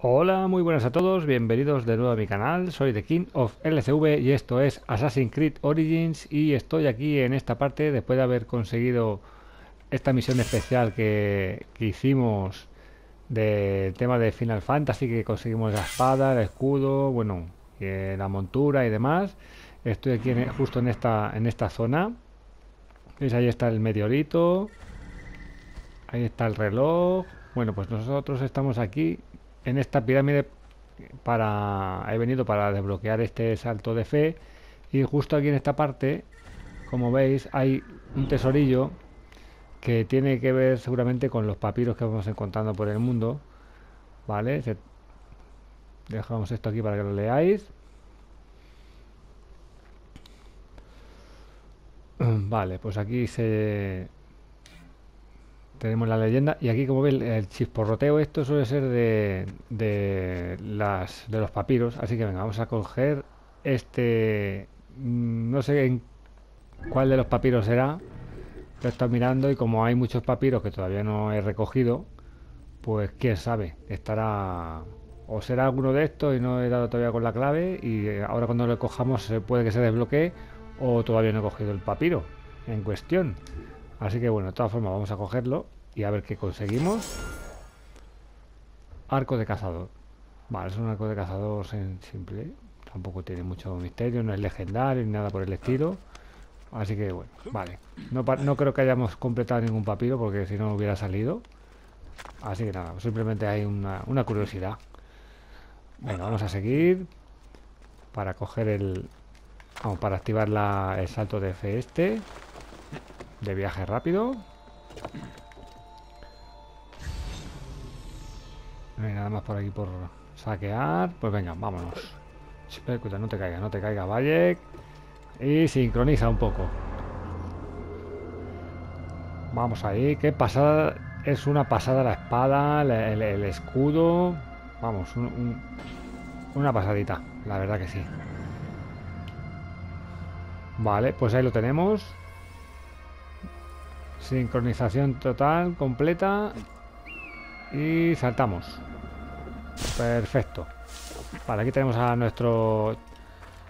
Hola, muy buenas a todos, bienvenidos de nuevo a mi canal, soy The King of LCV y esto es Assassin's Creed Origins y estoy aquí en esta parte después de haber conseguido esta misión especial que, que hicimos del tema de Final Fantasy, que conseguimos la espada, el escudo, bueno, eh, la montura y demás. Estoy aquí en- justo en esta, en esta zona. ¿Veis? Ahí está el meteorito. Ahí está el reloj. Bueno, pues nosotros estamos aquí en esta pirámide para... He venido para desbloquear este salto de fe. Y justo aquí en esta parte, como veis, hay un tesorillo que tiene que ver seguramente con los papiros que vamos encontrando por el mundo. ¿Vale? Dejamos esto aquí para que lo leáis. Vale, pues aquí se... Tenemos la leyenda y aquí como veis el chisporroteo esto suele ser de, de las de los papiros, así que venga, vamos a coger este mm, no sé en cuál de los papiros será. Lo he estado mirando y como hay muchos papiros que todavía no he recogido, pues quién sabe, estará o será alguno de estos y no he dado todavía con la clave y ahora cuando lo cojamos puede que se desbloquee o todavía no he cogido el papiro en cuestión. Así que bueno, de todas formas vamos a cogerlo y a ver qué conseguimos. Arco de cazador. Vale, es un arco de cazador simple. Tampoco tiene mucho misterio, no es legendario ni nada por el estilo. Así que bueno, vale. No, creo que hayamos completado ningún papiro porque si no hubiera salido. Así que nada, simplemente hay una, curiosidad. Venga, vamos a seguir para coger el... Vamos, para activar la- el salto de fe este. De viaje rápido. No hay nada más por aquí por saquear. Pues venga, vámonos. No te caiga, no te caiga, Valle. Y sincroniza un poco. Vamos ahí, qué pasada. Es una pasada la espada, el, escudo. Vamos, un- una pasadita, la verdad que sí. Vale, pues ahí lo tenemos. Sincronización total, completa. Y saltamos. Perfecto. Vale, aquí tenemos a nuestro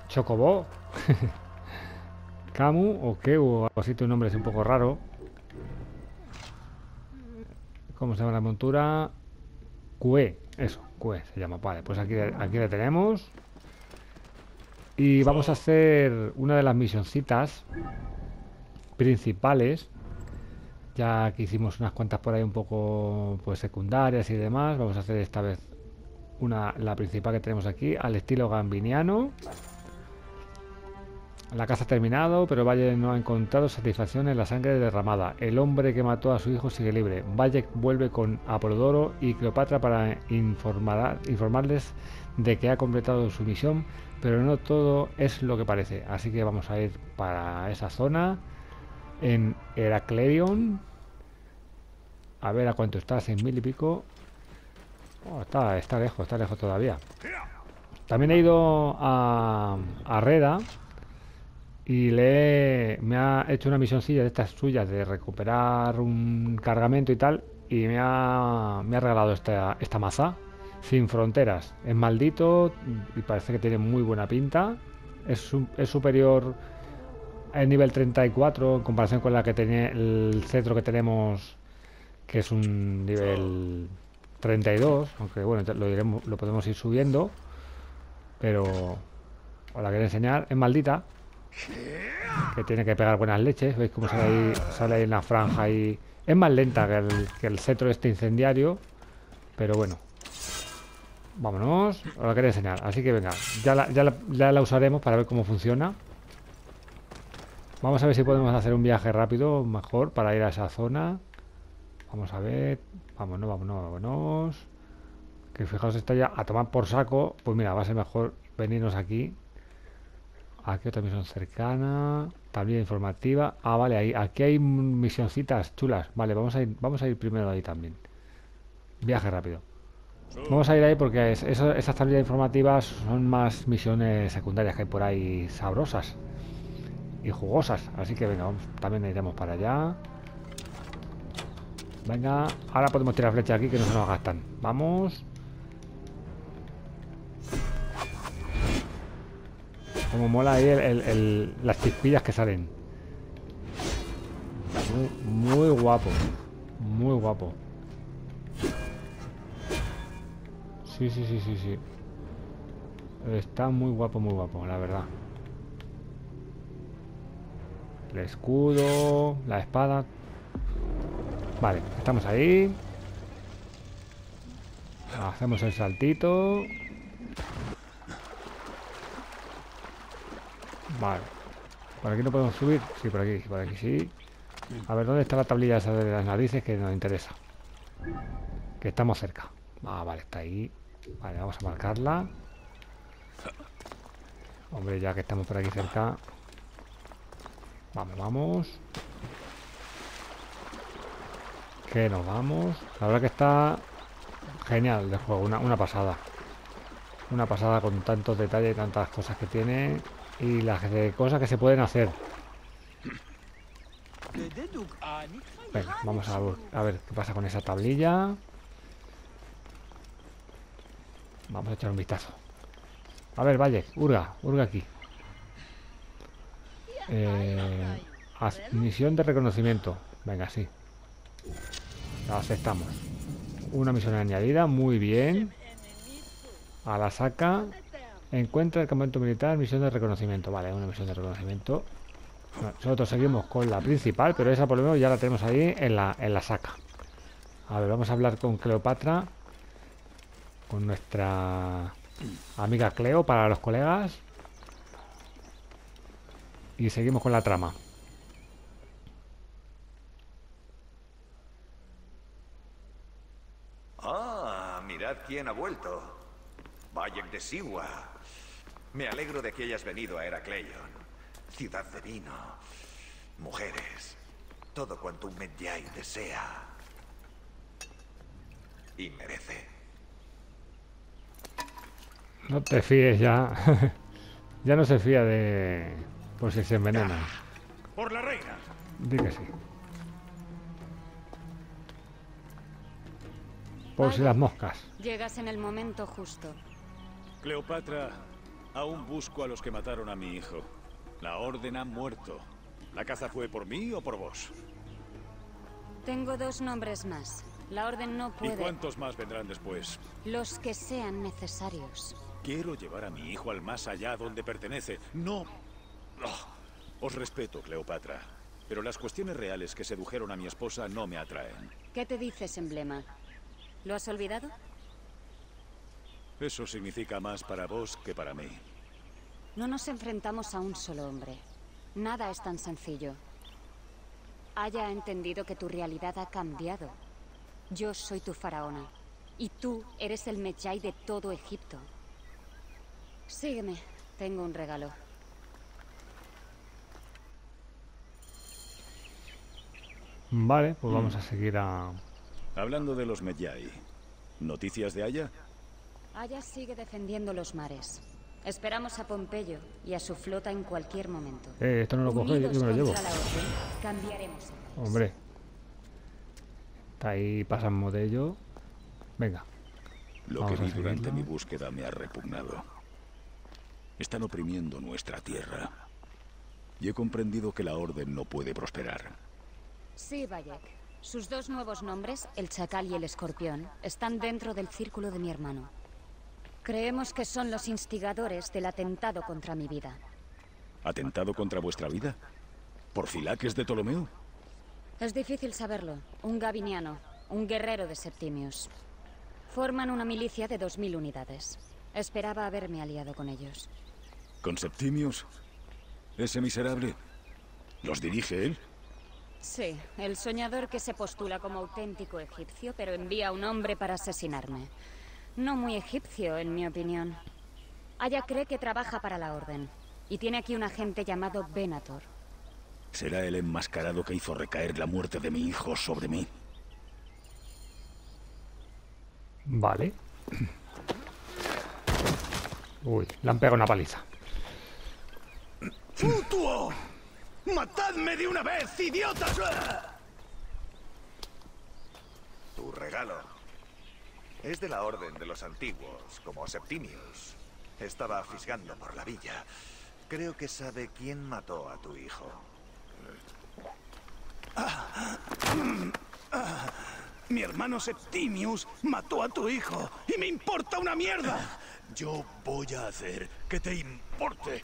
Chocobo. Camu o Keu, o algo así, tu nombre es un poco raro. ¿Cómo se llama la montura? Cue, eso, Cue se llama. Vale, pues aquí, aquí le tenemos. Y vamos a hacer una de las misioncitas principales. Ya que hicimos unas cuantas por ahí un poco pues secundarias y demás, vamos a hacer esta vez una la principal que tenemos aquí al estilo gambiniano. La caza ha terminado, pero Valle no ha encontrado satisfacción en la sangre derramada. El hombre que mató a su hijo sigue libre. Valle vuelve con Apolodoro y Cleopatra para informar- informarles de que ha completado su misión, pero no todo es lo que parece. Así que vamos a ir para esa zona en Heracleion. A ver a cuánto está, seis mil y pico. Oh, está, está lejos, está lejos todavía. También he ido a, a Reda y le me ha hecho una misioncilla de estas suyas de recuperar un cargamento y tal y me ha, me ha regalado esta, esta maza sin fronteras. Es maldito y parece que tiene muy buena pinta. Es, es superior al nivel 34 en comparación con la que tenía el cetro que tenemos que es un nivel 32, aunque bueno, lo podemos ir subiendo, pero os la quería enseñar, es maldita, que tiene que pegar buenas leches, veis cómo sale ahí, sale ahí en la franja y es más lenta que el, que el cetro este incendiario, pero bueno. Vámonos, os la quería enseñar, así que venga, ya ya la, ya la usaremos para ver cómo funciona. Vamos a ver si podemos hacer un viaje rápido, mejor, para ir a esa zona. Vamos a ver. Vámonos, vámonos, vámonos. Que fijaos, está ya a tomar por saco. Pues mira, va a ser mejor venirnos aquí. Aquí otra misión cercana. También informativa. Ah, vale, ahí, aquí hay misioncitas chulas. Vale, vamos a ir, vamos a ir primero ahí también. Viaje rápido. Vamos a ir ahí porque es- esas tablillas informativas son más misiones secundarias que hay por ahí sabrosas y jugosas. Así que venga, vamos, también iremos para allá. Venga, ahora podemos tirar flechas aquí que no se nos gastan. Vamos. Como mola ahí el, las chispillas que salen. Muy, muy guapo. Muy guapo. Sí, sí, sí, sí, sí. Está muy guapo, muy guapo, la verdad. El escudo, la espada. Vale, estamos ahí. Hacemos el saltito. Vale. ¿Por aquí no podemos subir? Sí, por aquí, por aquí sí. A ver, ¿dónde está la tablilla esa de las narices que nos interesa? Que estamos cerca. Ah, vale, está ahí. Vale, vamos a marcarla. Hombre, ya que estamos por aquí cerca. Vamos, vamos. Que nos vamos. La verdad que está genial el juego, una, una pasada. Una pasada con tantos detalles y tantas cosas que tiene. Y las cosas que se pueden hacer. Venga, vamos a ver, qué pasa con esa tablilla. Vamos a echar un vistazo. A ver, Valle, Urga, Urga aquí. Eh, misión de reconocimiento. Venga, sí. La aceptamos. Una misión añadida, muy bien. A la saca. Encuentra el campamento militar, misión de reconocimiento. Vale, una misión de reconocimiento. nosotros seguimos con la principal, pero esa por lo menos ya la tenemos ahí en la, en la saca. A ver, vamos a hablar con Cleopatra con nuestra amiga Cleo para los colegas. Y seguimos con la trama. Ah, mirad quién ha vuelto. Bayek de Siwa. Me alegro de que hayas venido a Heracleion. Ciudad de vino, mujeres, todo cuanto un Medjay desea y merece. No te fíes ya. ya no se fía de... Por si se envenena. Por la reina. Sí. Por si las moscas. Llegas en el momento justo. Cleopatra, aún busco a los que mataron a mi hijo. La orden ha muerto. ¿La caza fue por mí o por vos? Tengo dos nombres más. La orden no puede... ¿Y cuántos más vendrán después? Los que sean necesarios. Quiero llevar a mi hijo al más allá donde pertenece. No... Os respeto, Cleopatra. Pero las cuestiones reales que sedujeron a mi esposa no me atraen. ¿Qué te dices, emblema? ¿Lo has olvidado? Eso significa más para vos que para mí. No nos enfrentamos a un solo hombre. Nada es tan sencillo. Haya entendido que tu realidad ha cambiado. Yo soy tu faraona. Y tú eres el Medjay de todo Egipto. Sígueme. Tengo un regalo. Vale, pues vamos a seguir a... Hablando de los Medjay, ¿noticias de Aya? Aya sigue defendiendo los mares. Esperamos a Pompeyo y a su flota en cualquier momento. Eh, esto no lo coge, yo me lo llevo. cambiaremos. Hombre. Está ahí, pasamos de ello. Venga. Lo que vi durante mi búsqueda me ha repugnado. Están oprimiendo nuestra tierra. Y he comprendido que la Orden no puede prosperar. Sí, Bayek. Sus dos nuevos nombres, el Chacal y el Escorpión, están dentro del círculo de mi hermano. Creemos que son los instigadores del atentado contra mi vida. ¿Atentado contra vuestra vida? ¿Por Filaques de Ptolomeo? Es difícil saberlo. Un gaviniano, un guerrero de Septimius. Forman una milicia de 2.000 unidades. Esperaba haberme aliado con ellos. ¿Con Septimius? ¿Ese miserable? ¿Los dirige él? Sí, el soñador que se postula como auténtico egipcio, pero envía a un hombre para asesinarme. No muy egipcio, en mi opinión. Aya cree que trabaja para la Orden, y tiene aquí un agente llamado Venator. ¿Será el enmascarado que hizo recaer la muerte de mi hijo sobre mí? Vale. Uy, le han pegado una paliza. ¡Futuo! ¡Matadme de una vez, idiotas! Tu regalo. Es de la orden de los antiguos, como Septimius. Estaba fisgando por la villa. Creo que sabe quién mató a tu hijo. Mi hermano Septimius mató a tu hijo y me importa una mierda. Yo voy a hacer que te importe.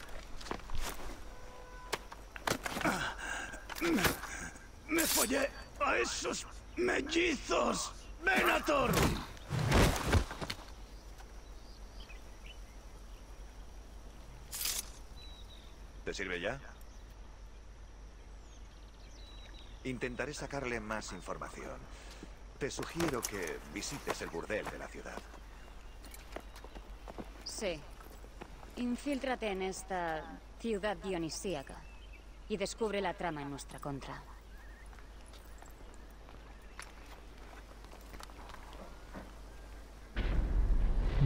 Me follé a esos mellizos. Venator. ¿Te sirve ya? Intentaré sacarle más información. Te sugiero que visites el burdel de la ciudad. Sí. Infíltrate en esta ciudad dionisíaca y descubre la trama en nuestra contra.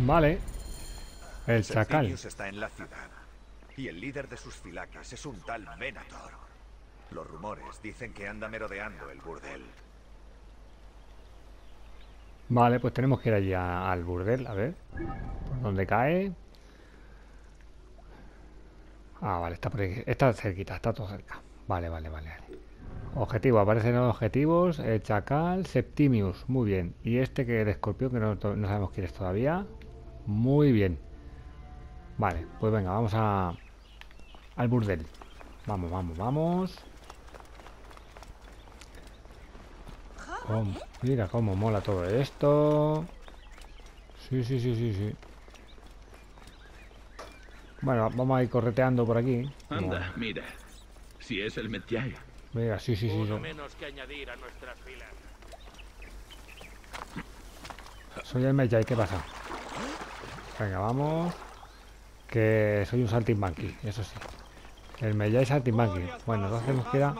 Vale. El chacal. Está en la ciudad. Y el líder de sus filaques es un tal Venator. Los rumores dicen que anda merodeando el burdel. Vale, pues tenemos que ir allí a- al burdel, a ver. ¿Por dónde cae? Ah, vale, está por ahí. Está cerquita, está todo cerca. Vale, vale, vale. Objetivo, aparecen los objetivos. El chacal, Septimius, muy bien. Y este que es el escorpión, que no, sabemos quién es todavía. Muy bien. Vale, pues venga, vamos a al burdel. Vamos, vamos, vamos. Mira cómo mola todo esto. Sí, sí, sí, sí, sí. Bueno, vamos a ir correteando por aquí. Anda, mira. Si es el Medjay. Mira, sí, sí, sí. Uno sí. menos que añadir a nuestras filas. Soy el Medjay, ¿qué pasa? Venga, vamos. Que soy un saltimbanqui, eso sí. El Medjay saltimbanqui. Bueno, entonces nos queda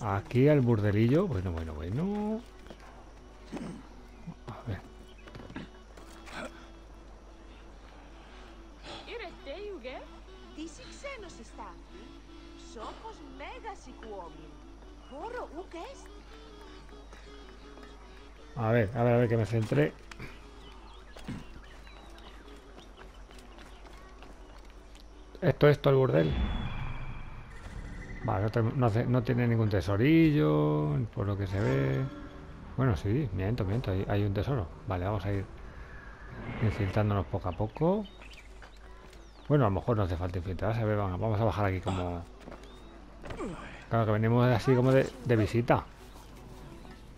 aquí el burdelillo. Bueno, bueno, bueno. A ver. A ver, a ver, a ver, que me centré. Esto, esto, el burdel. Vale, no, tiene ningún tesorillo, por lo que se ve. Bueno, sí, miento, miento, hay, un tesoro. Vale, vamos a ir infiltrándonos poco a poco. Bueno, a lo mejor no hace falta infiltrarse. A ver, vamos a bajar aquí como... Claro, que venimos así como de, visita.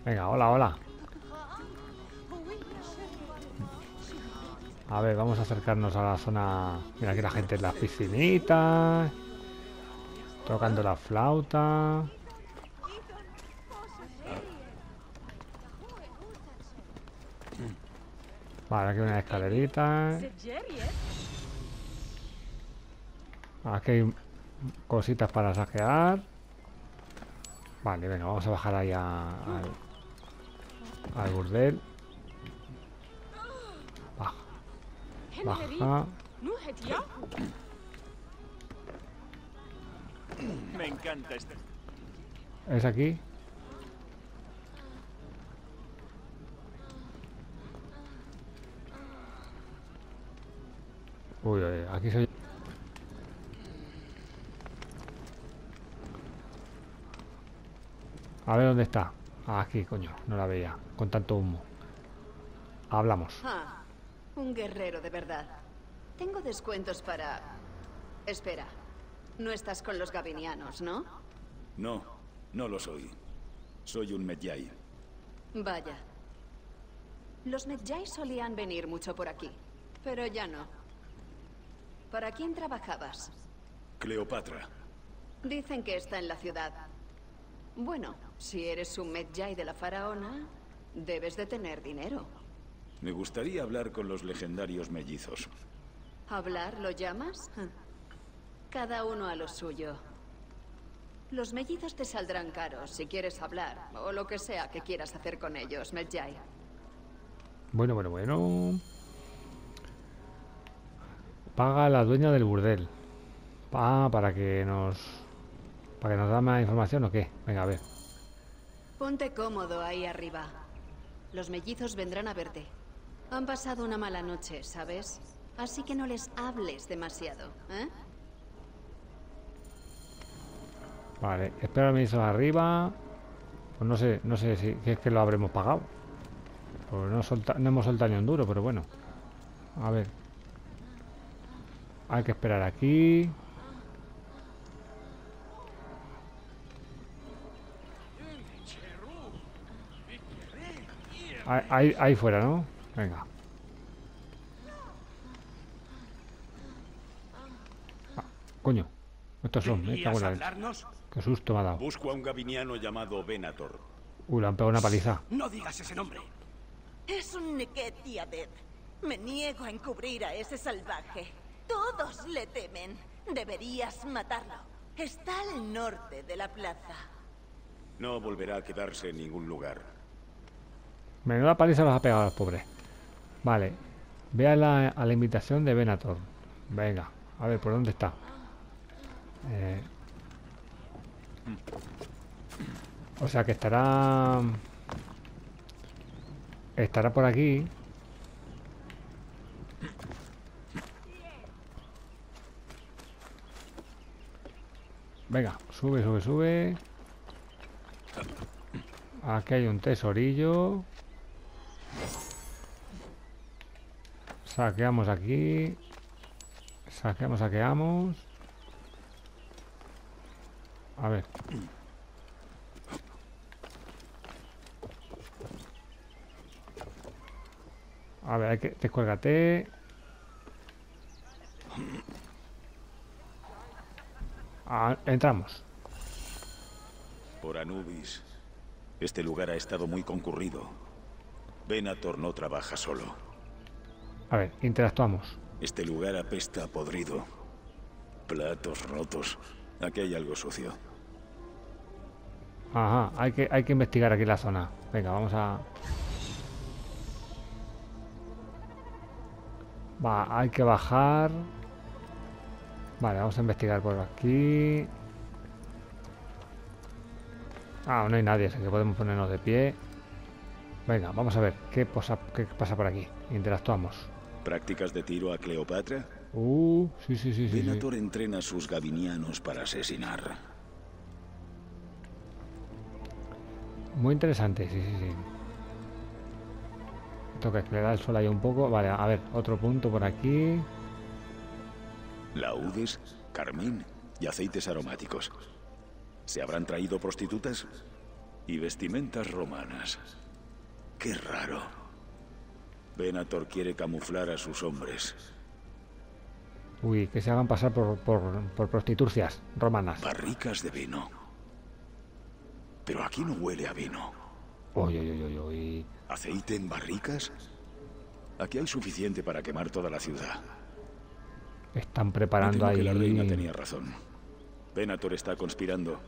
Venga, hola, hola. A ver, vamos a acercarnos a la zona... Mira aquí la gente en las piscinitas. Tocando la flauta. Vale, aquí una escalerita. Aquí hay cositas para saquear. Vale, venga, vamos a bajar ahí a- al, al burdel. Baja, baja. Me encanta este. ¿Es aquí? Uy, uy, aquí soy... A ver dónde está. Aquí, coño, no la veía. Con tanto humo. Hablamos. Ah, un guerrero de verdad. Tengo descuentos para... Espera. No estás con los gabinianos, ¿no? No, no lo soy. Soy un Medjay. Vaya. Los Medjay solían venir mucho por aquí, pero ya no. ¿Para quién trabajabas? Cleopatra. Dicen que está en la ciudad. Bueno, si eres un Medjay de la faraona, debes de tener dinero. Me gustaría hablar con los legendarios mellizos. ¿Hablar lo llamas? Cada uno a lo suyo. Los mellizos te saldrán caros si quieres hablar, o lo que sea que quieras hacer con ellos, Medjay. Bueno, bueno, bueno. Paga la dueña del burdel. Ah, para que nos... Para que nos da más información o qué. Venga, a ver. Ponte cómodo ahí arriba. Los mellizos vendrán a verte. Han pasado una mala noche, ¿sabes? Así que no les hables demasiado, ¿eh? Vale, espera ministros arriba. Pues no sé, no sé si es que lo habremos pagado. Pues no, no hemos soltado ni un duro, pero bueno. A ver. Hay que esperar aquí. Ahí, ahí, fuera, ¿no? Venga. Ah, coño. Estos son, me cago en Qué susto me ha dado. Busco a un gabiniano llamado Venator. Uy, le han pegado una paliza. No digas ese nombre. Es un Neketiadet. Me niego a encubrir a ese salvaje. Todos le temen. Deberías matarlo. Está al norte de la plaza. No volverá a quedarse en ningún lugar. Menuda paliza los ha pegado los pobres. Vale. Ve a la, a la invitación de Venator. Venga. A ver, ¿por dónde está? Eh. O sea que estará... Estará por aquí. Venga, sube, sube, sube. Aquí hay un tesorillo. Saqueamos aquí. Saqueamos, saqueamos. A ver. A ver, hay que... Descuélgate. Ah, entramos. Por Anubis. Este lugar ha estado muy concurrido. Venator no trabaja solo. A ver, interactuamos. Este lugar apesta podrido. Platos rotos. Aquí hay algo sucio. Ajá, hay que, hay que investigar aquí la zona. Venga, vamos a... Va, hay que bajar. Vale, vamos a investigar por aquí. Ah, no hay nadie, así que podemos ponernos de pie. Venga, vamos a ver qué pasa, qué pasa por aquí. Interactuamos. ¿Prácticas de tiro a Cleopatra? Uh, sí, sí, sí. sí, Venator entrena a sus gabinianos para asesinar. Muy interesante, sí, sí, sí. Toca acelerar el sol ahí un poco. Vale, a ver, otro punto por aquí. Laudes, carmín y aceites aromáticos. ¿Se habrán traído prostitutas? Y vestimentas romanas. Qué raro. Venator quiere camuflar a sus hombres. Uy, que se hagan pasar por, por, por prostitucias romanas. Barricas de vino. Pero aquí no huele a vino. Uy, uy, uy, uy. ¿Aceite en barricas? Aquí hay suficiente para quemar toda la ciudad. Están preparando ahí. Que la reina tenía razón. Venator está conspirando.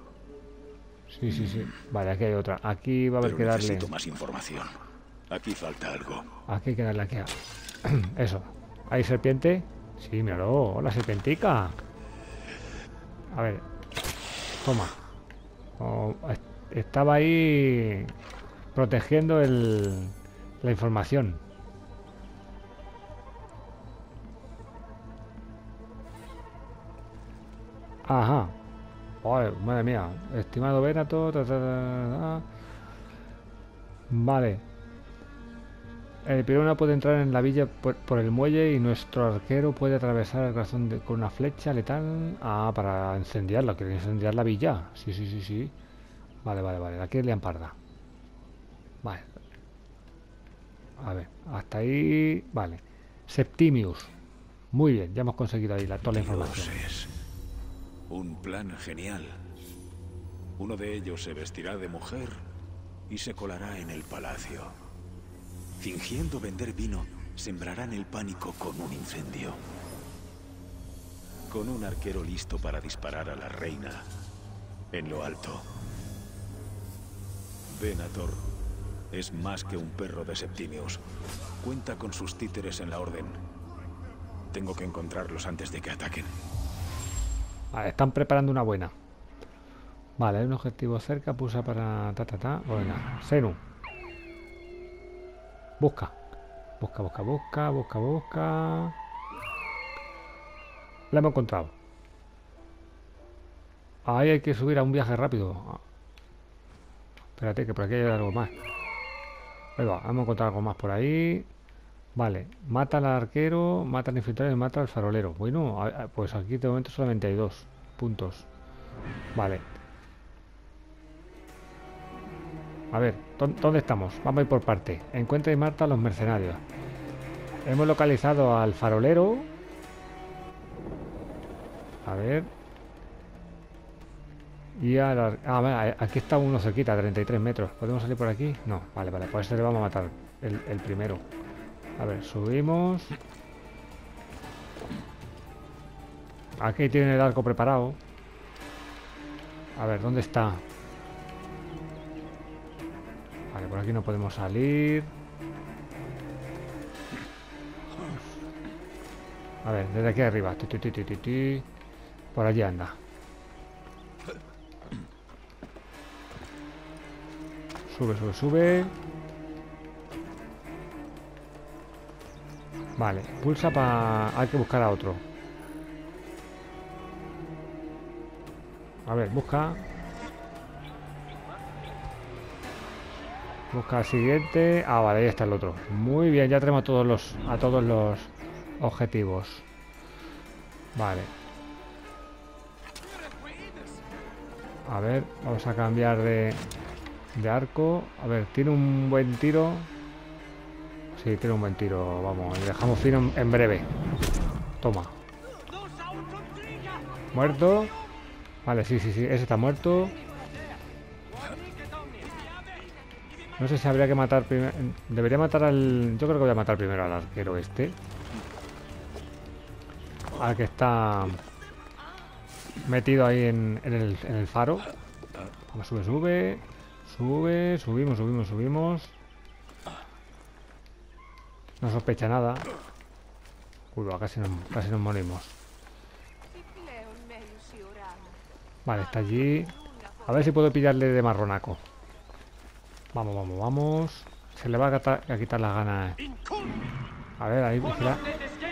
Sí, sí, sí. Vale, aquí hay otra. Aquí va a haber que darle. Necesito más información. Aquí falta algo. Aquí hay que darle aquí. Eso. ¿Hay serpiente? Sí, míralo. Hola, serpentica. A ver. Toma. Estaba ahí protegiendo el, la información. Ajá. madre mía. Estimado Venato. vale. El pirona puede entrar en la villa por, el muelle y nuestro arquero puede atravesar el corazón con una flecha letal. Ah, para incendiarla. Quiere incendiar la villa. Sí, sí, sí, sí. Vale, vale, vale. Aquí le parda. Vale. A ver, hasta ahí... Vale. Septimius. Muy bien, ya hemos conseguido ahí la, toda la información. Un plan genial. Uno de ellos se vestirá de mujer y se colará en el palacio. Fingiendo vender vino, sembrarán el pánico con un incendio. Con un arquero listo para disparar a la reina en lo alto. Venator es más que un perro de Septimius. Cuenta con sus títeres en la orden. Tengo que encontrarlos antes de que ataquen. Están preparando una buena. Vale, hay un objetivo cerca, pulsa para ta ta ta. Venga, Senu. Busca. Busca, busca, busca, busca, busca. La hemos encontrado. Ahí hay que subir a un viaje rápido. Espérate, que por aquí hay algo más. Ahí va, vamos a encontrar algo más por ahí. Vale, mata al arquero, mata al infiltrado y mata al farolero. Bueno, pues aquí de momento solamente hay dos puntos. Vale. A ver, ¿dónde estamos? Vamos a ir por parte. Encuentra y mata a los mercenarios. Hemos localizado al farolero. A ver. Y a Ah, aquí está uno cerquita, 33 metros. ¿Podemos salir por aquí? No, vale, vale. Pues le vamos a matar el, el primero. A ver, subimos. Aquí tiene el arco preparado. A ver, ¿dónde está? Por aquí no podemos salir. A ver, desde aquí arriba. Por allí anda. Sube, sube, sube. Vale, pulsa para... Hay que buscar a otro. A ver, busca. Busca al siguiente. Ah, vale, ahí está el otro. Muy bien, ya tenemos a todos los, a todos los objetivos. Vale. A ver, vamos a cambiar de, de arco. A ver, tiene un buen tiro. Sí, tiene un buen tiro. Vamos, dejamos fino en breve. Toma. Muerto. Vale, sí, sí, sí. Ese está muerto. No sé si habría que matar primero... Debería matar al... Yo creo que voy a matar primero al arquero este. Al que está... Metido ahí en, el, faro. Sube, sube. Sube, subimos, subimos, subimos. No sospecha nada. Casi nos, casi nos morimos. Vale, está allí. A ver si puedo pillarle de marronaco. Vamos, vamos, vamos. Se le va a, quitar las ganas. Eh. A ver, ahí vigila.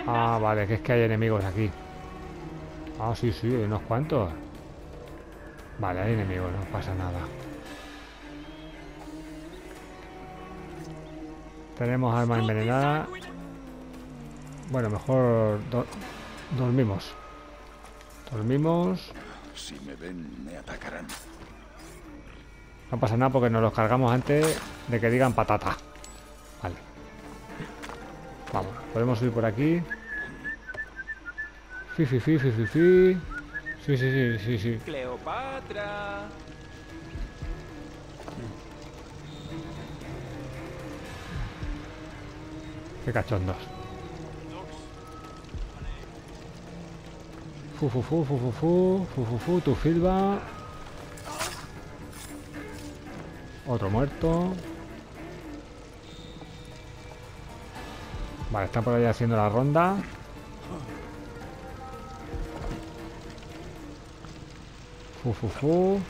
Ah, vale, que es que hay enemigos aquí. Ah, sí, sí, hay unos cuantos. Vale, hay enemigos, no pasa nada. Tenemos arma envenenada. Bueno, mejor dormimos. Dormimos. Si me ven, me atacarán. No pasa nada porque nos los cargamos antes de que digan patata. Vale. Vamos, podemos subir por aquí. Fi, fi, fi, fi, fi, fi. Sí, sí, sí, sí, sí. Cleopatra. Qué cachondos. Fu, fu, fu, fu, fu, fu, fu, fu, fu, tu filba. Otro muerto. Vale, está por ahí haciendo la ronda. Fu, fu, fu.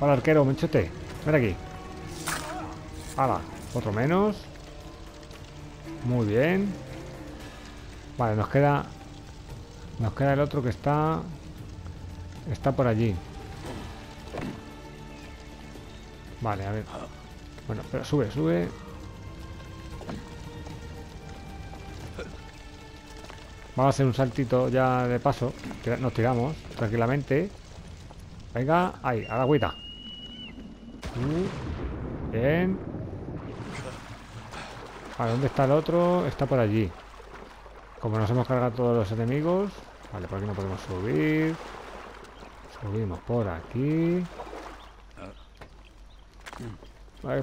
Hola, arquero, menchote. Ven aquí. Hala, otro menos. Muy bien. Vale, nos queda... Nos queda el otro que está... Está por allí. Vale, a ver. Bueno, pero sube, sube. Vamos a hacer un saltito ya de paso. Nos tiramos tranquilamente. Venga, ahí, a la agüita. Uh, bien. Vale, ¿dónde está el otro? Está por allí. Como nos hemos cargado todos los enemigos. Vale, por aquí no podemos subir. Subimos por aquí.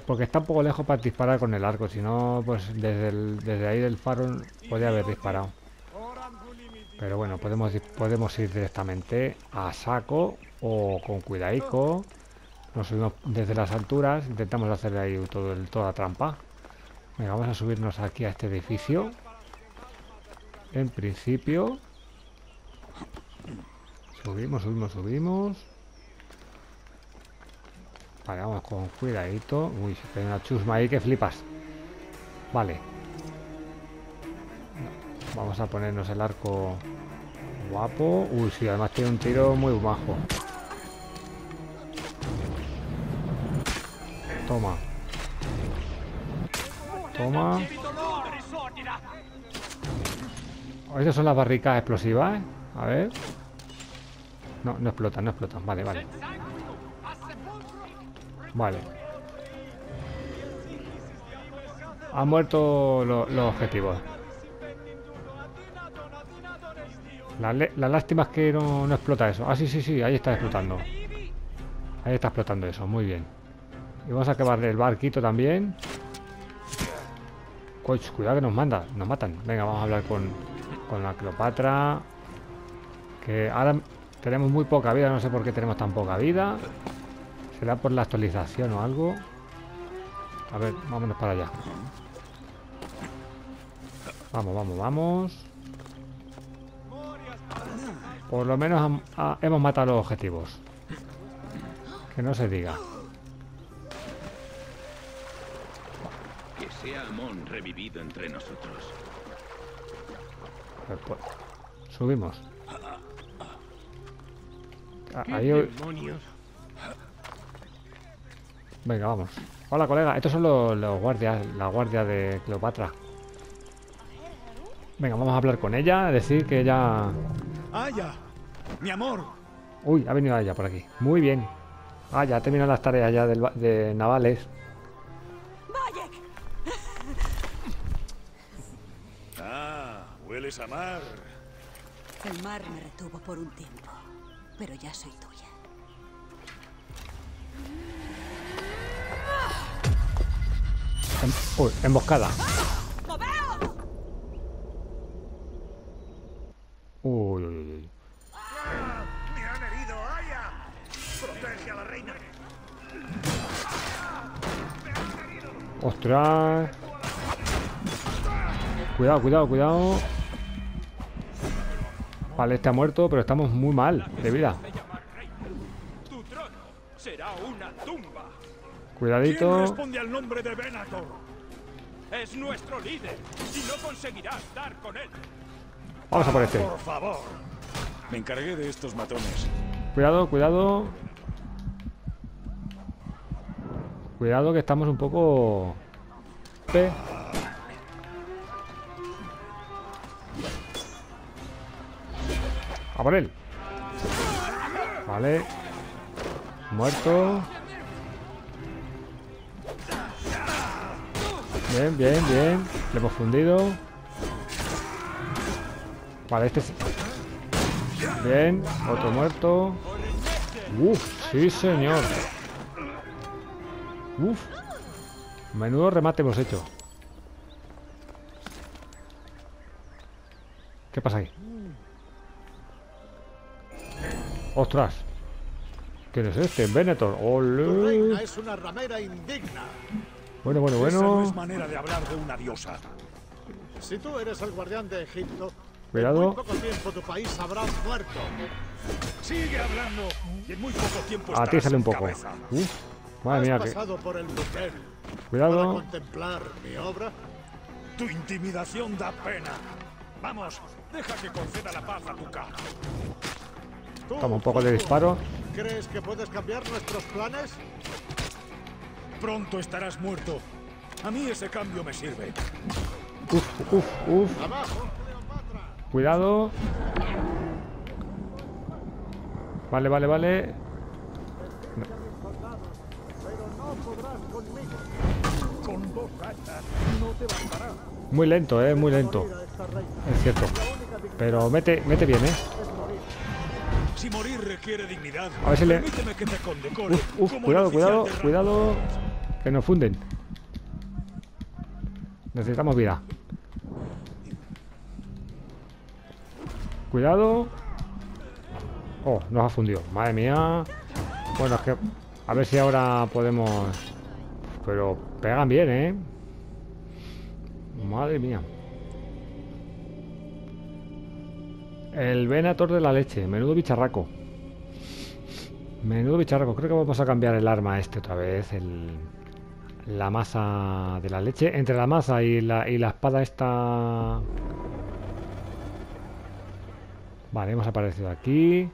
Porque está un poco lejos para disparar con el arco. Si no, pues desde, desde ahí del faro podría haber disparado. Pero bueno, podemos, podemos ir directamente a saco o con cuidadico. Nos subimos desde las alturas. Intentamos hacer ahí todo el, toda trampa vamos a subirnos aquí a este edificio. En principio. Subimos, subimos, subimos. Paramos con cuidadito. Uy, hay una chusma ahí que flipas. Vale. Vamos a ponernos el arco guapo. Uy, sí, además tiene un tiro muy bajo. Toma. Toma. Estas son las barricas explosivas. ¿eh? A ver. No, no explotan, no explotan. Vale, vale. Vale. Han muerto lo- los objetivos. La, la lástima es que no, no explota eso. Ah, sí, sí, sí, ahí está explotando. Ahí está explotando eso, muy bien. Y vamos a acabar el barquito también. Coach, cuidado que nos manda, nos matan. Venga, vamos a hablar con, con la Cleopatra. Que ahora tenemos muy poca vida, no sé por qué tenemos tan poca vida. ¿Será por la actualización o algo? A ver, vámonos para allá. Vamos, vamos, vamos. Por lo menos ah, hemos matado los objetivos. Que no se diga. Que sea Amon revivido entre nosotros. Pues, pues, subimos. Ah, ¿Qué Ahí, hoy- demonios? Venga, vamos. Hola, colega. Estos son los, los guardias, la guardia de Cleopatra. Venga, vamos a hablar con ella, decir que ella... ¡Aya! ¡Mi amor! Uy, ha venido ella por aquí. Muy bien. Ah, ya ha terminado las tareas ya del ba- de navales. Bayek, ¡Ah! ¡Hueles a mar! el mar me retuvo por un tiempo, pero ya soy tuya. Uy, emboscada. Uy, uy, uy, uy. ¡Me han herido, Aya! ¡Protege a la reina! Ostras. Cuidado, cuidado, cuidado. Vale, este ha muerto, pero estamos muy mal de vida. Cuidadito. responde al nombre de Venator? Es nuestro líder y no conseguirás dar con él. Vamos a por este. Por favor. Me encargué de estos matones. Cuidado, cuidado. Cuidado que estamos un poco... Pe. A por él. Vale. Muerto. Bien, bien, bien. Le hemos fundido. Vale, este es... Bien, otro muerto. Uf, sí señor. Uf. Menudo remate hemos hecho. ¿Qué pasa ahí? ¡Ostras! ¿Quién es este? Venetor. Bueno, bueno, Esa no es bueno. manera de hablar de una diosa. Si tú eres el guardián de Egipto, Cuidado. en muy poco tiempo tu país habrá muerto. Sigue hablando y en muy poco tiempo A ti estarás sale un poco. Uf. Madre Has mía, que... por el para Cuidado. contemplar mi obra. Tu intimidación da pena. Vamos, deja que conceda la paz a tu cara. Tú, Toma un poco de disparo. ¿Crees que puedes cambiar nuestros planes? Pronto estarás muerto. A mí ese cambio me sirve. Uf, uf, uf. Cuidado. Vale, vale, vale. Muy lento, eh, muy lento. Es cierto. Pero mete, mete bien, eh. Si morir requiere dignidad, A ver si le- Uf, uf, cuidado, cuidado, cuidado. Que nos funden. Necesitamos vida. Cuidado. Oh, nos ha fundido. Madre mía. Bueno, es que... A ver si ahora podemos... Pero pegan bien, ¿eh? Madre mía. El Venator de la leche. Menudo bicharraco. Menudo bicharraco. Creo que vamos a cambiar el arma este otra vez. El, la masa de la leche. Entre la masa y la, y la espada esta... Vale, hemos aparecido aquí.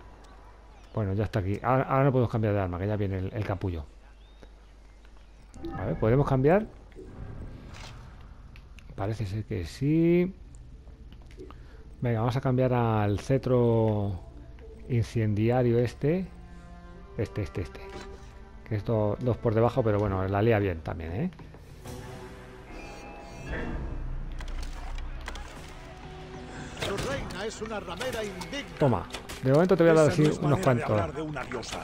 Bueno, ya está aquí. Ahora, ahora no podemos cambiar de arma, que ya viene el, el capullo. A ver, ¿podemos cambiar? Parece ser que sí. Venga, vamos a cambiar al cetro incendiario este. Este, este, este. Que es do- dos por debajo, pero bueno, la lía bien también, ¿eh? Tu reina es una ramera indigna. Toma. De momento te voy a dar así unos de cuantos. hablar de una diosa.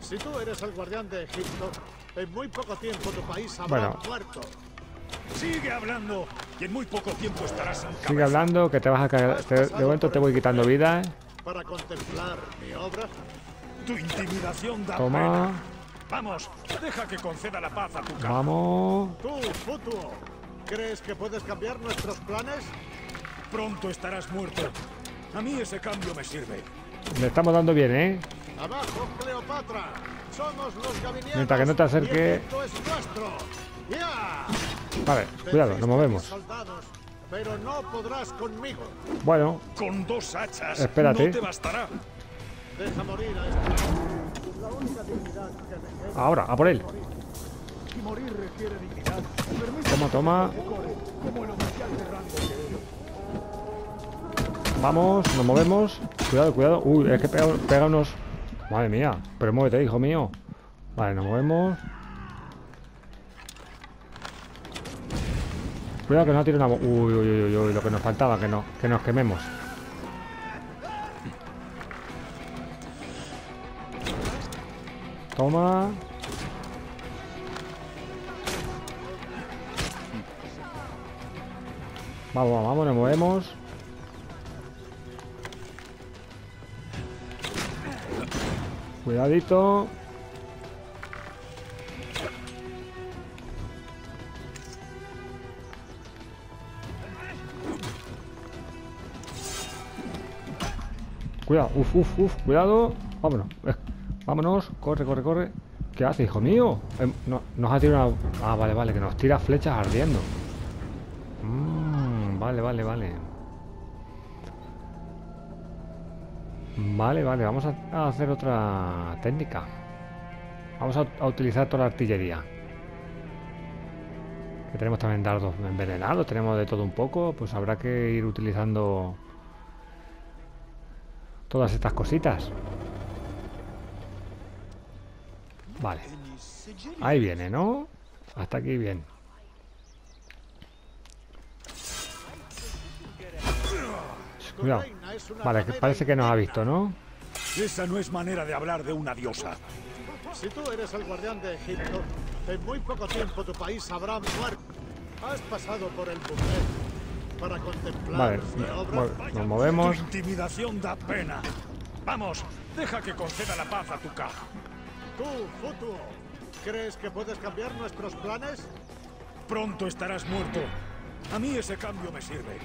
Si tú eres el guardián de Egipto, en muy poco tiempo tu país habrá Bueno. muerto. Sigue hablando y en muy poco tiempo estarás sin Sigue cabeza. hablando, que te vas a caer. te- de momento te voy quitando vida. Para contemplar mi obra, Tu intimidación da Toma. pena. Vamos, deja que conceda la paz a tu cama. Vamos. tú, Futuo, ¿crees que puedes cambiar nuestros planes? Pronto estarás muerto. A mí ese cambio me sirve. Le estamos dando bien, ¿eh? Abajo, Cleopatra. Somos los. Mientras que no te acerque- es. Vale, cuidado, nos movemos. soldados, pero no podrás conmigo. Bueno, Con dos hachas Espérate. no te bastará. Deja morir a este. Ahora, a por él. Toma, toma. Vamos, nos movemos. Cuidado, cuidado. Uy, es que pega, pega unos. Madre mía, pero muévete, hijo mío. Vale, nos movemos. Cuidado que no tire una. uy, uy, uy, uy, lo que nos faltaba, que no, que nos quememos. Toma. Vamos, vamos, nos movemos. Cuidadito. Cuidado, uf, uf, uf, cuidado. Vámonos, vámonos, corre, corre, corre. ¿Qué hace, hijo mío? Em, no- nos ha tirado una... Ah, vale, vale, que nos tira flechas ardiendo. Mm, vale, vale, vale. Vale, vale, vamos a, hacer otra técnica. Vamos a, a utilizar toda la artillería. Que tenemos también dardos envenenados, tenemos de todo un poco, pues habrá que ir utilizando todas estas cositas. Vale. Ahí viene, ¿no? Hasta aquí bien. Cuidado. Vale, que parece que nos ha visto, ¿no? Esa no es manera de hablar de una diosa. Si tú eres el guardián de Egipto, en muy poco tiempo tu país habrá muerto. Has pasado por el buffet para contemplar Vale, mi obra. mo- nos movemos. Tu intimidación da pena. Vamos, deja que conceda la paz a tu caja. Tú, Futuo, ¿crees que puedes cambiar nuestros planes? Pronto estarás muerto. A mí ese cambio me sirve.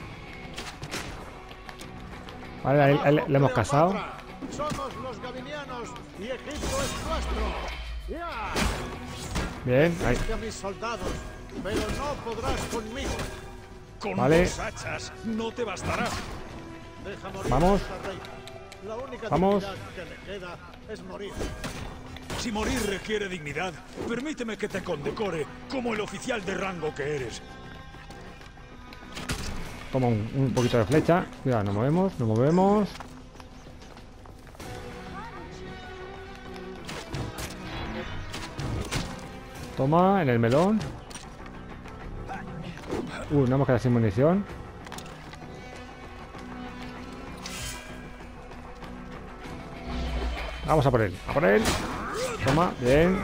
Vale, ahí- ahí le, Abajo, le hemos casado. Somos los gabinianos y Egipto es nuestro. ¡Ya! Bien, ahí. A mis soldados, pero no podrás conmigo. Con Vale. dos hachas no te bastará. Deja morir Vamos. a nuestra reina. La única Vamos. que me queda es morir. Si morir requiere dignidad, permíteme que te condecore como el oficial de rango que eres. Toma un, poquito de flecha. Cuidado, nos movemos, nos movemos. Toma, en el melón. Uy, no hemos quedado sin munición. Vamos a por él, a por él. Toma, bien.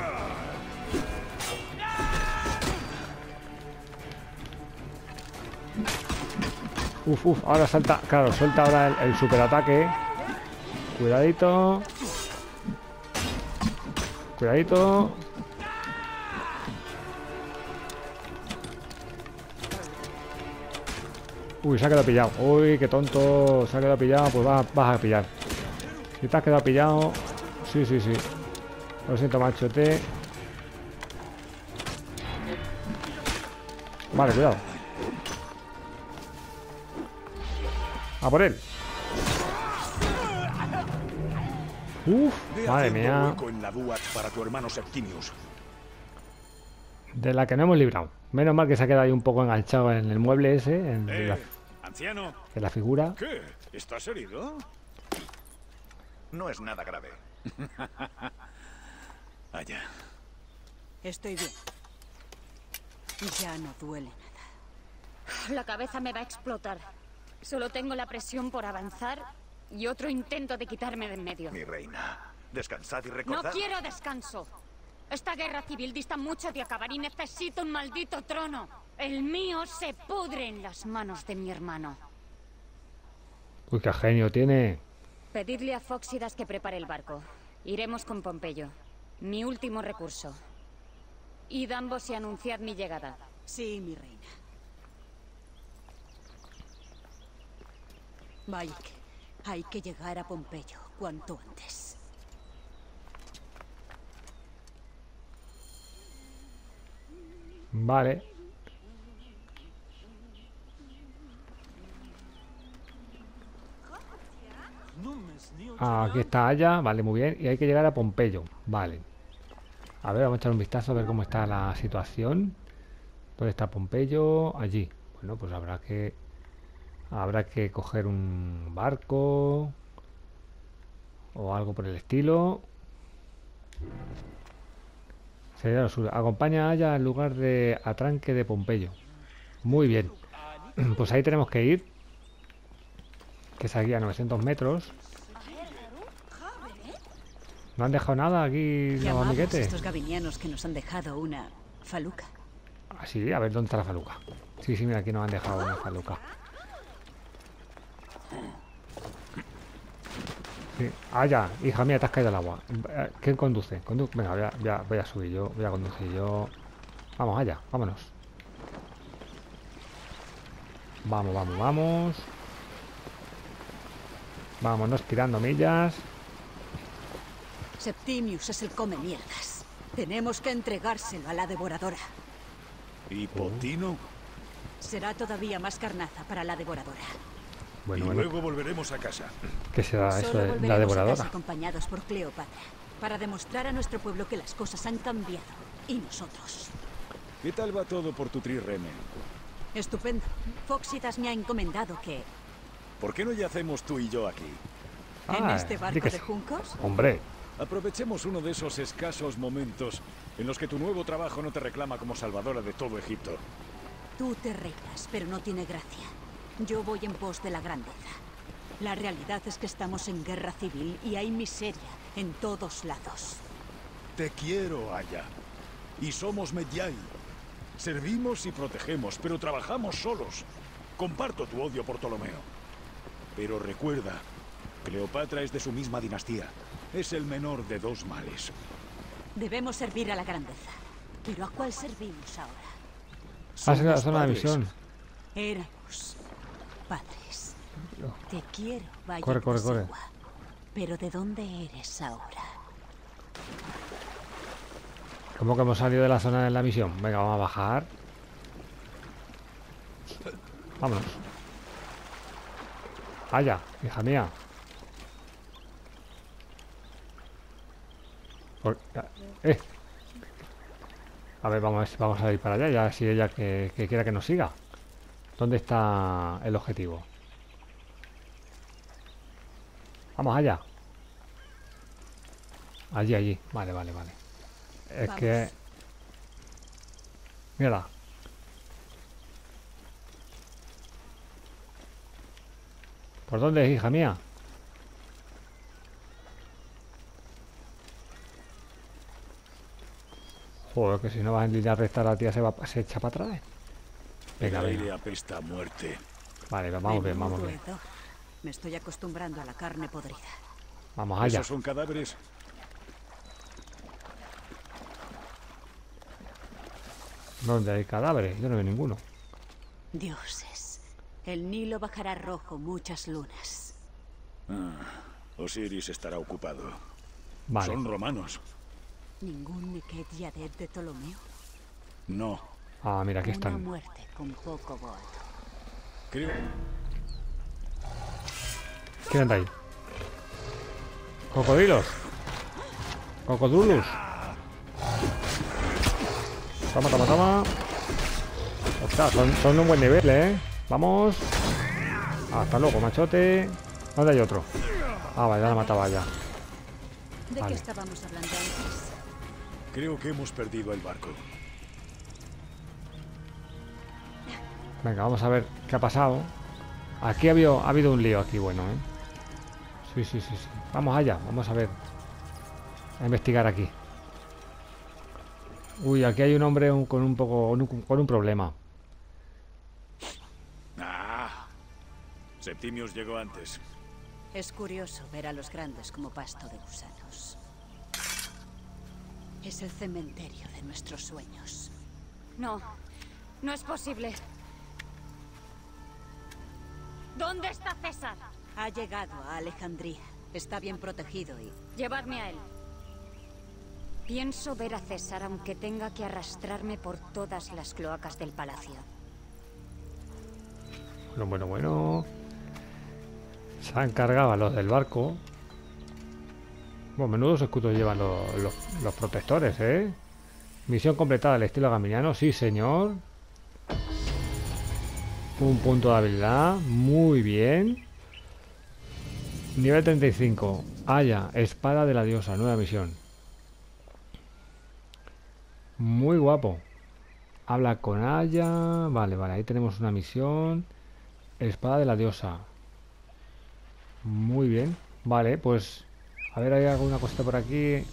Uf, uf, ahora salta, claro, suelta ahora el, el superataque. Cuidadito. Cuidadito. Uy, se ha quedado pillado. Uy, qué tonto. Se ha quedado pillado. Pues vas, vas a pillar. Si te has quedado pillado. Sí, sí, sí. Lo siento, machote. Vale, cuidado. A por él. Uf, madre mía. para tu hermano. De la que no hemos librado. Menos mal que se ha quedado ahí un poco enganchado en el mueble ese, en, Eh, la, anciano. en la figura. ¿Qué? ¿Estás herido? No es nada grave. Allá. Estoy bien. Ya no duele nada. La cabeza me va a explotar. Solo tengo la presión por avanzar y otro intento de quitarme de en medio. Mi reina, descansad y No recordad... quiero descanso. Esta guerra civil dista mucho de acabar y necesito un maldito trono. El mío se pudre en las manos de mi hermano. Uy, qué genio tiene. Pedidle a Fóxidas que prepare el barco. Iremos con Pompeyo. Mi último recurso. Id ambos y anunciad mi llegada. Sí, mi reina. Vaya que hay que llegar a Pompeyo cuanto antes. Vale. Ah, aquí está Aya, vale, muy bien. Y hay que llegar a Pompeyo, vale. A ver, vamos a echar un vistazo a ver cómo está la situación. ¿Dónde está Pompeyo? Allí. Bueno, pues habrá que... Habrá que coger un barco. O algo por el estilo. Sería. Acompaña a Aya al lugar de atranque de Pompeyo. Muy bien. Pues ahí tenemos que ir. Que es aquí a 900 metros. ¿No han dejado nada aquí los amiguetes? estos gabinianos que nos han dejado una faluca. Ah, sí, a ver dónde está la faluca. Sí, sí, mira, aquí nos han dejado una faluca. Sí. Ah, ya, hija mía, te has caído al agua. Eh, ¿Quién conduce? Condu- Venga, voy a, voy, a, voy a subir yo, voy a conducir yo. Vamos, allá, vámonos. Vamos, vamos, vamos. Vámonos tirando millas. Septimius es el come mierdas. Tenemos que entregárselo a la devoradora. ¿Y Potino? Será todavía más carnaza para la devoradora. Bueno, y bueno, luego volveremos a casa. ¿qué será eso Solo de la volveremos a casa devoradora? acompañados por Cleopatra para demostrar a nuestro pueblo que las cosas han cambiado y nosotros. ¿Qué tal va todo por tu trireme? Estupendo. Foxitas me ha encomendado que ¿Por qué no yacemos tú y yo aquí? en Ah, este barco de juncos Hombre, Aprovechemos uno de esos escasos momentos en los que tu nuevo trabajo no te reclama como salvadora de todo Egipto. tú te reinas, pero no tiene gracia. Yo voy en pos de la grandeza. La realidad es que estamos en guerra civil y hay miseria en todos lados. Te quiero, Aya. Y somos Medjay. Servimos y protegemos, pero trabajamos solos. Comparto tu odio por Ptolomeo. Pero recuerda, Cleopatra es de su misma dinastía. Es el menor de dos males. Debemos servir a la grandeza. Pero ¿a cuál servimos ahora? has la Somos zona de padres. misión. Éramos padres. Te quiero, vaya Corre, corre, corre. Pero ¿de dónde eres ahora? ¿Cómo que hemos salido de la zona de la misión? Venga, vamos a bajar. Vámonos. Vaya, hija mía. Por- eh. A ver, vamos vamos a ir para allá, ya si ella que, que quiera que nos siga. ¿Dónde está el objetivo? Vamos allá. Allí, allí. Vale, vale, vale. Es Vamos. que... Mírala. ¿Por dónde es, hija mía? Joder, que si no vas en línea recta la tía se, va, se echa para atrás. Venga, el venga. aire apesta a muerte. Vale, vamos bien, vamos bien. Me estoy acostumbrando a la carne podrida. Vamos allá. ¿Esos son cadáveres? ¿Dónde hay cadáveres? Yo no veo ninguno. Dioses. El Nilo bajará rojo muchas lunas. Osiris estará ocupado. Vale. Son romanos. ¿Ningún Neket Yadet de Ptolomeo? No. Ah, mira, aquí Una están. muerte con poco boato. Creo... ¿Quién anda ahí? ¿Cocodrilos? ¿Cocodrulus? Toma, toma, toma. Ostras, son, son un buen nivel, ¿eh? Vamos. Hasta luego, machote. ¿Dónde hay otro? Ah, vale, ya la mataba ya. ¿De Vale. qué estábamos hablando antes? Creo que hemos perdido el barco. Venga, vamos a ver qué ha pasado. Aquí ha habido, ha habido un lío aquí, bueno, ¿eh? Sí, sí, sí, sí. Vamos allá, vamos a ver. A investigar aquí. Uy, aquí hay un hombre un- con un poco, con un problema. Ah. Septimius llegó antes. Es curioso ver a los grandes como pasto de gusanos. Es el cementerio de nuestros sueños. No, no es posible. ¿Dónde está César? Ha llegado a Alejandría. Está bien protegido y... Llevadme a él. Pienso ver a César aunque tenga que arrastrarme por todas las cloacas del palacio. Bueno, bueno, bueno. Se han cargado a los del barco. Bueno, menudos escudos llevan los, los- protectores, ¿eh? Misión completada al estilo gaminiano, sí señor. Un punto de habilidad, muy bien. Nivel 35. Haya, espada de la diosa, nueva misión. Muy guapo. Habla con Aya. Vale, vale, ahí tenemos una misión. Espada de la diosa. Muy bien. Vale, pues... A ver, ¿hay alguna cosita por aquí?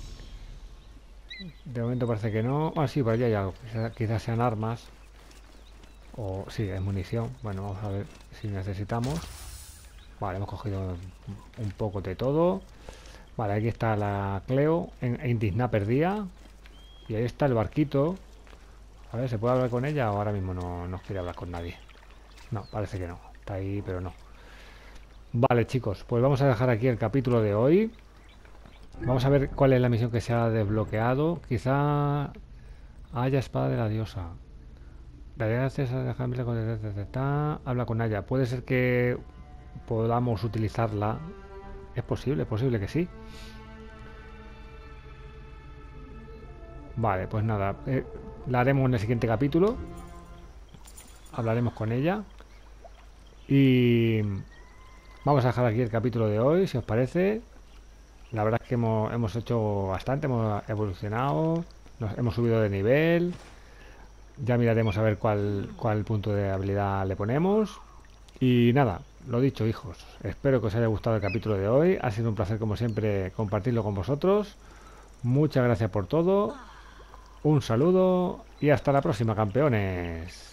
De momento parece que no. Ah, sí, por allí hay algo. Quizá- Quizás sean armas. O sí, es munición. Bueno, vamos a ver si necesitamos. Vale, hemos cogido un- poco de todo. Vale, aquí está la Cleo en, Disney perdida. Y ahí está el barquito. A ver, ¿se puede hablar con ella ahora mismo no, no quiere hablar con nadie? No, parece que no. Está ahí, pero no. Vale, chicos, pues vamos a dejar aquí el capítulo de hoy. Vamos a ver cuál es la misión que se ha desbloqueado. Quizá haya espada de la diosa. La idea de César de Hamlet con habla con Aya. Puede ser que podamos utilizarla. Es posible, es posible que sí. Vale, pues nada. eh, la haremos en el siguiente capítulo. Hablaremos con ella. Y vamos a dejar aquí el capítulo de hoy, si os parece. La verdad es que hemos, hemos hecho bastante, hemos evolucionado, nos hemos subido de nivel. Ya miraremos a ver cuál, cuál punto de habilidad le ponemos. Y nada, lo dicho, hijos. Espero que os haya gustado el capítulo de hoy. Ha sido un placer, como siempre, compartirlo con vosotros. Muchas gracias por todo. Un saludo y hasta la próxima, campeones.